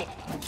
はい。